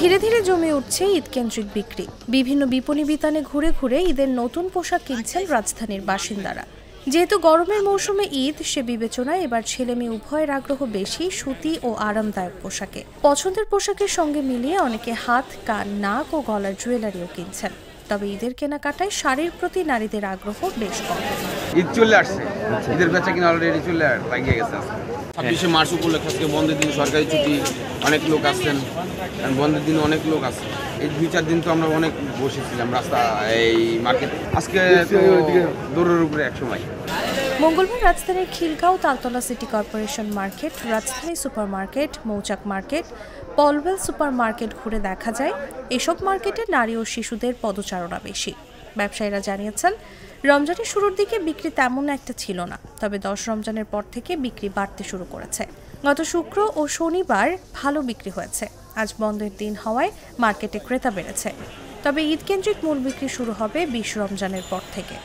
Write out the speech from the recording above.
ধীরে ধীরে জমে উঠছে ঈদ কেন্দ্রিক বিক্রি। বিভিন্ন বিপণী বিতানে ঘুরে ঘুরে ঈদের নতুন পোশাক কিনছেন রাজধানীর বাসিন্দারা। যেহেতু গরমের মৌসুমে ঈদ সে বিবেচনায় এবার ছেলে মেয়ে উভয়ের আগ্রহ বেশি সুতি ও আরামদায়ক পোশাকে। পছন্দের পোশাকের সঙ্গে মিলিয়ে অনেকে হাত কান নাক ও গলার জুয়েলারিও কিনছেন। তবে ঈদের কেনাকাটায় শাড়ির প্রতি নারীদের আগ্রহ বেশ কম। ঈদ চলে আসছে। ঈদের বেচা কিনা অলরেডি চলে লাগিয়ে গেছে ছাব্বিশে মার্চ উপলক্ষে আজকে বন্ধের দিন সরকারি ছুটি অনেক লোক আসছেন। কারণ বন্ধের দিন অনেক লোক আসছে। এই দুই চার দিন তো আমরা অনেক বসেছিলাম রাস্তা এই মার্কেট। আজকে দৌড়ের উপরে এক সময় মঙ্গলবার রাজধানীর Khilgaon Taltola city corporation market, Rajdhani super market Mouchak market, Polwel super market ঘুরে দেখা যায়। এসব মার্কেটে নারী ও শিশুদের পদচারণা বেশি। ব্যবসায়ীরা জানিয়েছেন, রমজানের শুরুর দিকে বিক্রি তেমন একটা ছিল না, তবে দশ রমজানের পর থেকে বিক্রি বাড়তে শুরু করেছে। গত শুক্র ও শনিবার ভালো বিক্রি হয়েছে। আজ বন্ধের দিন হওয়ায় মার্কেটে ক্রেতা বেড়েছে। তবে ঈদকেন্দ্রিক মূল বিক্রি শুরু হবে বিশ রমজানের পর থেকে।